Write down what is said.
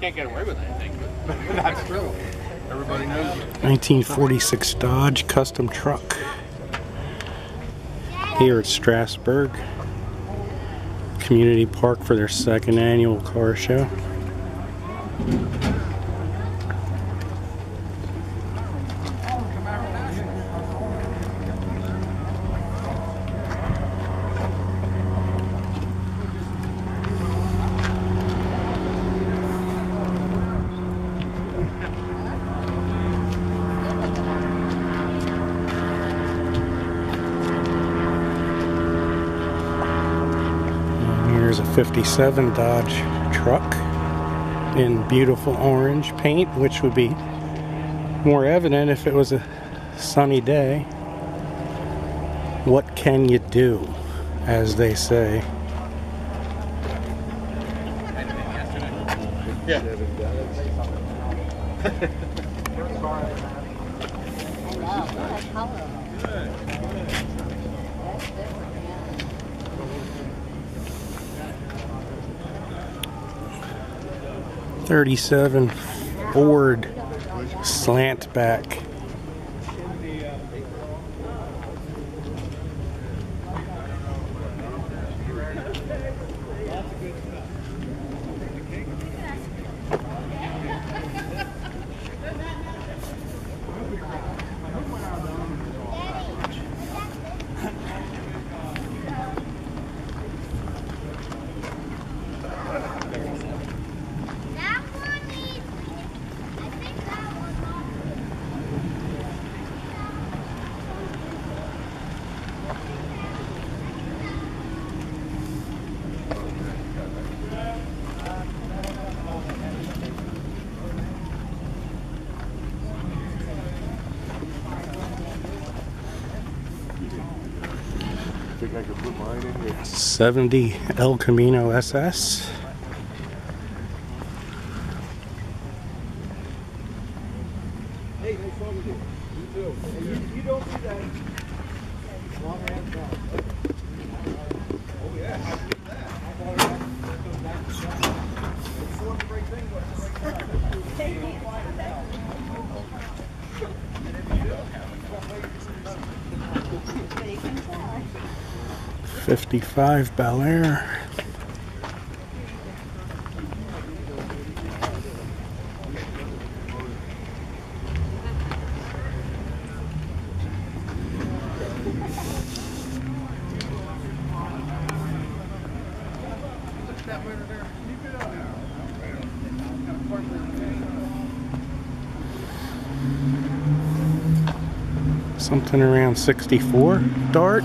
can't get away with anything, but that's true. Everybody knows you. 1946 Dodge custom truck here at Strasburg Community Park for their second annual car show. Here's a 57 Dodge truck in beautiful orange paint, which would be more evident if it was a sunny day. What can you do, as they say? Thirty-seven Ford slant back. I put mine in 70 El Camino SS. Hey, nice you. You too. you, you don't that. Long hands down. 55 Bel Air. Something around 64 dart.